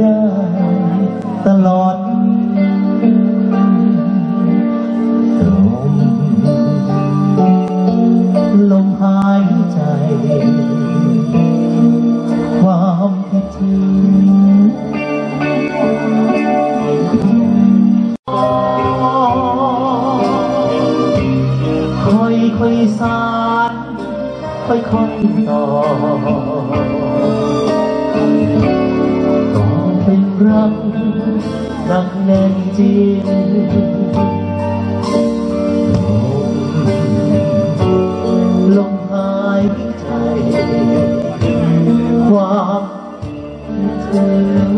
ได้ ตลอดลมลมหายใจ ความคิดถึงค่อยค่อยสานค่อยค่อยต่อ รักแน่นจริงลมหายใจ ความถึง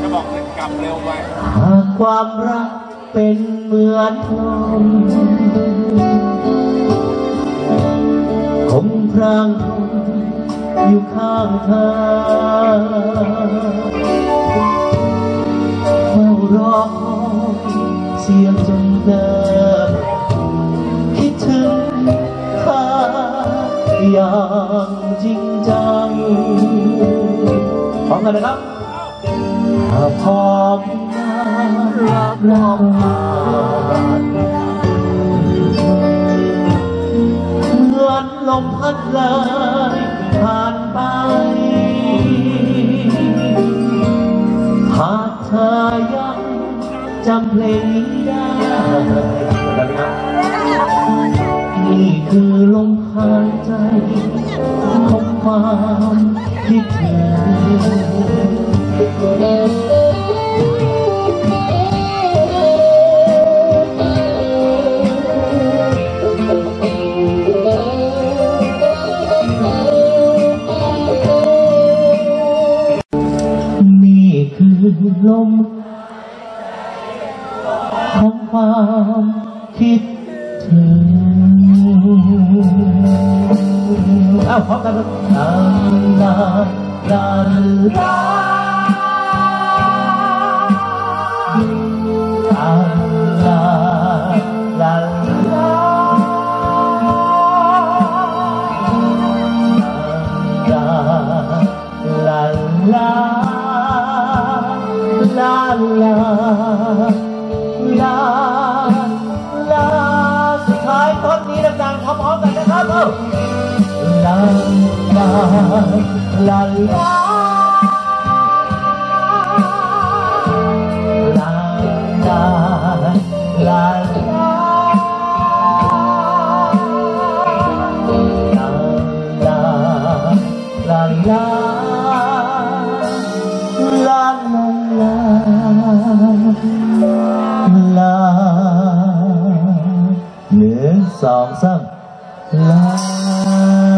จะบอกให้กลับเร็วไปหากความรักเป็นเหมือนลมคงพรางคง อยู่ข้างเธอเฝ้ารอคอยเสียงจนเดิมคิดถึงเธออย่างจริงจังพร้อมกันนะครับถ้าพร้อมรักเราเหมือนลมพัดเลยผ่าน ไป หากเธอยังจำเพลงนี้ได้นี่คือลมหายใจของความคิดถึง hình lông. Không phàm khít love. thấp ốm là cái thấp La la la la. La la la la. La la la la. La la la. 蓝